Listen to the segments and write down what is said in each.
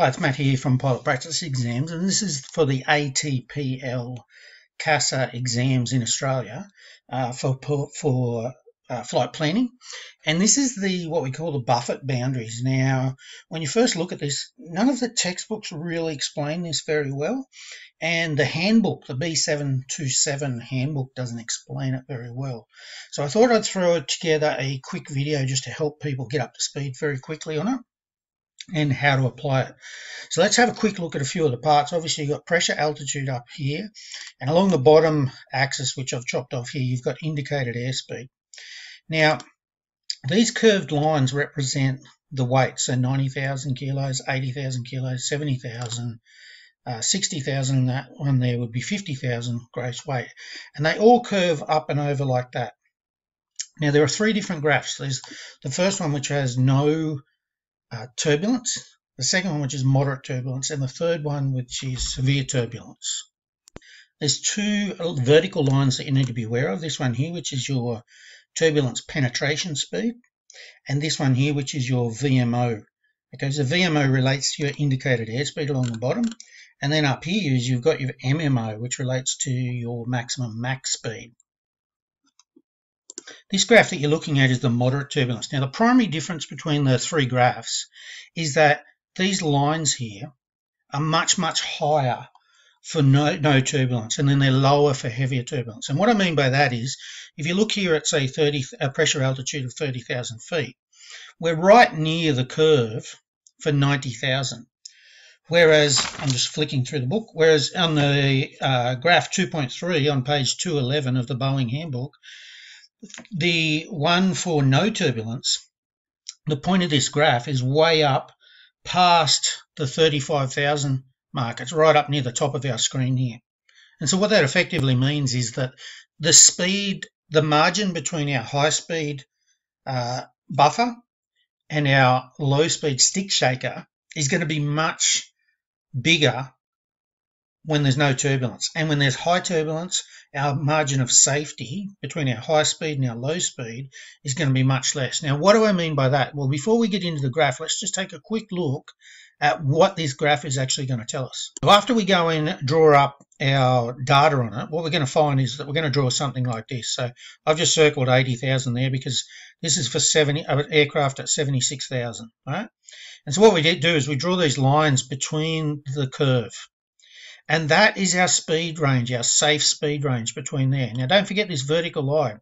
Hi, it's Matt here from Pilot Practice Exams, and this is for the ATPL CASA exams in Australia uh, for for uh, flight planning. And this is the what we call the Buffet boundaries. Now, when you first look at this, none of the textbooks really explain this very well, and the handbook, the B727 handbook, doesn't explain it very well. So I thought I'd throw together a quick video just to help people get up to speed very quickly on it and how to apply it. So let's have a quick look at a few of the parts. Obviously you've got pressure altitude up here and along the bottom axis which I've chopped off here you've got indicated airspeed. Now these curved lines represent the weight so 90,000 kilos, 80,000 kilos, 70,000 uh, 60,000 that one there would be 50,000 gross weight and they all curve up and over like that. Now there are three different graphs. There's the first one which has no uh, turbulence, the second one which is moderate turbulence, and the third one which is severe turbulence. There's two vertical lines that you need to be aware of. This one here, which is your turbulence penetration speed, and this one here, which is your VMO. Okay, so VMO relates to your indicated airspeed along the bottom, and then up here is you've got your MMO, which relates to your maximum max speed. This graph that you're looking at is the moderate turbulence. Now, the primary difference between the three graphs is that these lines here are much, much higher for no, no turbulence, and then they're lower for heavier turbulence. And what I mean by that is, if you look here at, say, 30, a pressure altitude of 30,000 feet, we're right near the curve for 90,000. Whereas, I'm just flicking through the book, whereas on the uh, graph 2.3 on page 211 of the Boeing handbook, the one for no turbulence, the point of this graph is way up past the 35,000 mark. It's right up near the top of our screen here. And so what that effectively means is that the speed, the margin between our high speed uh, buffet and our low speed stick shaker is going to be much bigger when there's no turbulence. And when there's high turbulence, our margin of safety between our high speed and our low speed is going to be much less. Now, what do I mean by that? Well, before we get into the graph, let's just take a quick look at what this graph is actually going to tell us. So after we go in, draw up our data on it, what we're going to find is that we're going to draw something like this. So I've just circled 80,000 there because this is for 70 uh, aircraft at 76,000, right? And so what we do is we draw these lines between the curve. And that is our speed range, our safe speed range between there. Now, don't forget this vertical line.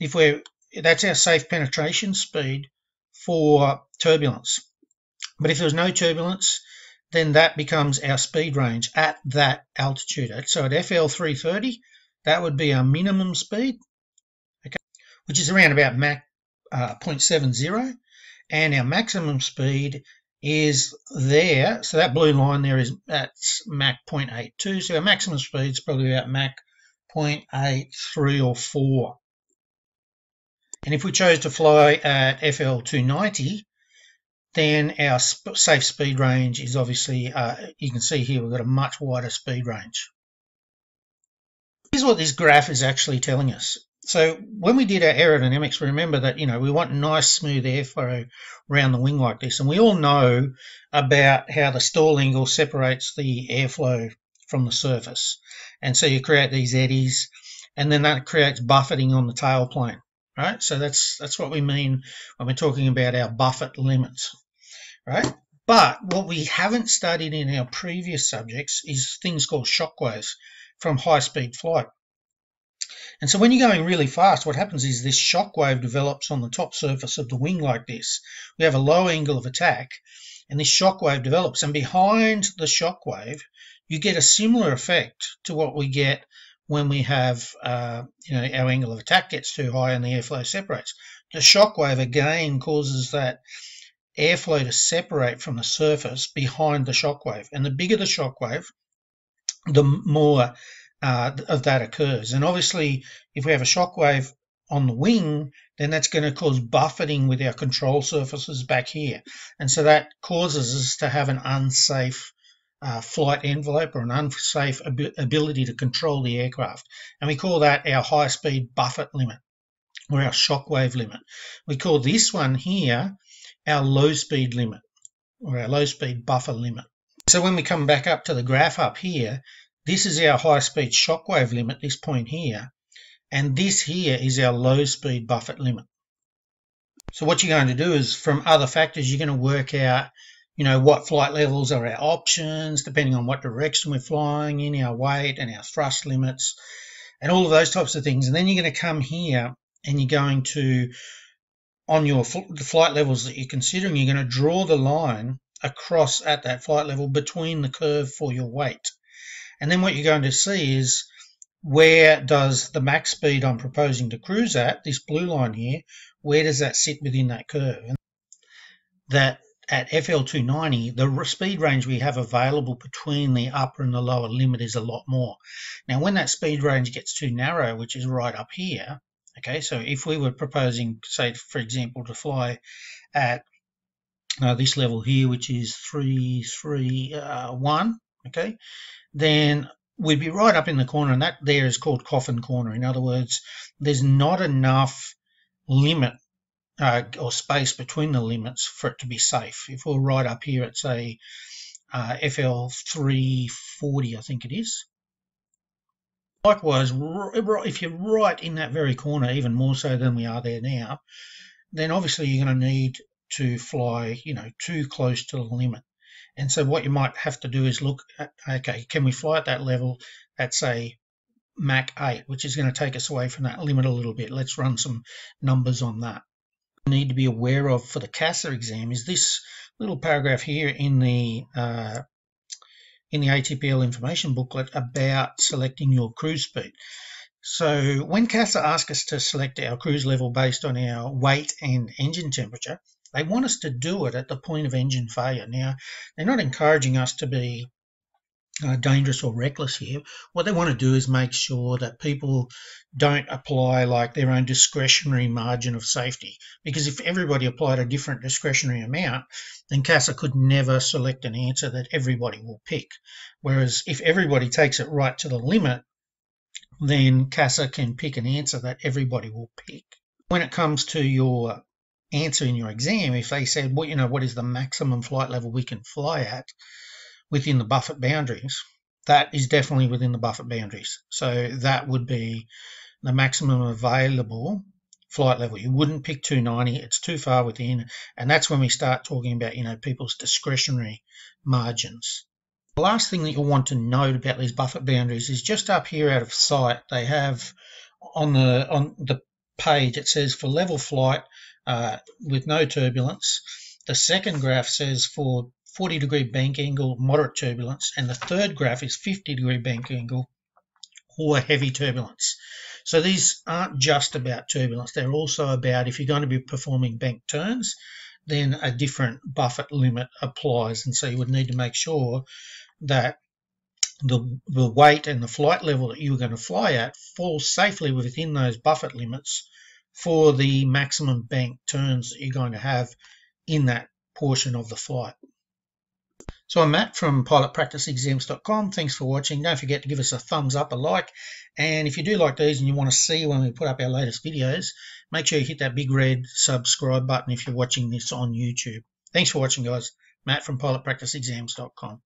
If we're, that's our safe penetration speed for turbulence. But if there's no turbulence, then that becomes our speed range at that altitude. So at FL 330, that would be our minimum speed, okay, which is around about Mach uh, 0.70, and our maximum speed is there. So that blue line there is at Mach 0.82. So our maximum speed is probably about Mach 0.83 or 4. And if we chose to fly at FL 290, then our safe speed range is obviously, uh, you can see here, we've got a much wider speed range. Here's what this graph is actually telling us. So when we did our aerodynamics, we remember that, you know, we want nice smooth airflow around the wing like this. And we all know about how the stall angle separates the airflow from the surface. And so you create these eddies and then that creates buffeting on the tailplane, right? So that's, that's what we mean when we're talking about our buffet limits, right? But what we haven't studied in our previous subjects is things called shockwaves from high speed flight. And so when you're going really fast, what happens is this shock wave develops on the top surface of the wing like this. We have a low angle of attack, and this shock wave develops. And behind the shock wave, you get a similar effect to what we get when we have, uh, you know, our angle of attack gets too high and the airflow separates. The shock wave again causes that airflow to separate from the surface behind the shock wave. And the bigger the shock wave, the more uh, of that occurs. And obviously, if we have a shock wave on the wing, then that's going to cause buffeting with our control surfaces back here. And so that causes us to have an unsafe uh, flight envelope or an unsafe ab ability to control the aircraft. And we call that our high speed buffet limit or our shock wave limit. We call this one here our low speed limit. or our low speed buffet limit. So when we come back up to the graph up here, this is our high speed shockwave limit, this point here, and this here is our low speed buffet limit. So what you're going to do is from other factors, you're going to work out, you know, what flight levels are our options, depending on what direction we're flying in, our weight and our thrust limits, and all of those types of things. And then you're going to come here and you're going to, on your the flight levels that you're considering, you're going to draw the line across at that flight level between the curve for your weight. And then what you're going to see is where does the max speed I'm proposing to cruise at, this blue line here, where does that sit within that curve? And that at FL290, the speed range we have available between the upper and the lower limit is a lot more. Now, when that speed range gets too narrow, which is right up here, okay, so if we were proposing, say, for example, to fly at uh, this level here, which is 331, uh, okay, then we'd be right up in the corner, and that there is called coffin corner. In other words, there's not enough limit uh, or space between the limits for it to be safe. If we're right up here at say uh, FL 340, I think it is. Likewise, if you're right in that very corner, even more so than we are there now, then obviously you're going to need to fly, you know, too close to the limit. And so what you might have to do is look at, okay, can we fly at that level at say Mach 8, which is going to take us away from that limit a little bit. Let's run some numbers on that. Need to be aware of for the CASA exam is this little paragraph here in the uh, in the ATPL information booklet about selecting your cruise speed. So when CASA asks us to select our cruise level based on our weight and engine temperature, they want us to do it at the point of engine failure. Now, they're not encouraging us to be uh, dangerous or reckless here. What they want to do is make sure that people don't apply like their own discretionary margin of safety. Because if everybody applied a different discretionary amount, then CASA could never select an answer that everybody will pick. Whereas if everybody takes it right to the limit, then CASA can pick an answer that everybody will pick. When it comes to your answer in your exam, if they said, well, you know, what is the maximum flight level we can fly at within the Buffet boundaries, that is definitely within the Buffet boundaries. So that would be the maximum available flight level. You wouldn't pick 290, it's too far within. And that's when we start talking about, you know, people's discretionary margins. The last thing that you'll want to note about these Buffet boundaries is just up here out of sight, they have on the on the page it says for level flight uh, with no turbulence. The second graph says for 40 degree bank angle, moderate turbulence, and the third graph is 50 degree bank angle or heavy turbulence. So these aren't just about turbulence, they're also about if you're going to be performing bank turns, then a different Buffet limit applies. And so you would need to make sure that the, the weight and the flight level that you're going to fly at falls safely within those Buffet limits for the maximum bank turns that you're going to have in that portion of the flight. So I'm Matt from pilotpracticeexams.com. Thanks for watching. Don't forget to give us a thumbs up, a like, and if you do like these and you want to see when we put up our latest videos, make sure you hit that big red subscribe button if you're watching this on YouTube. Thanks for watching, guys. Matt from pilotpracticeexams.com.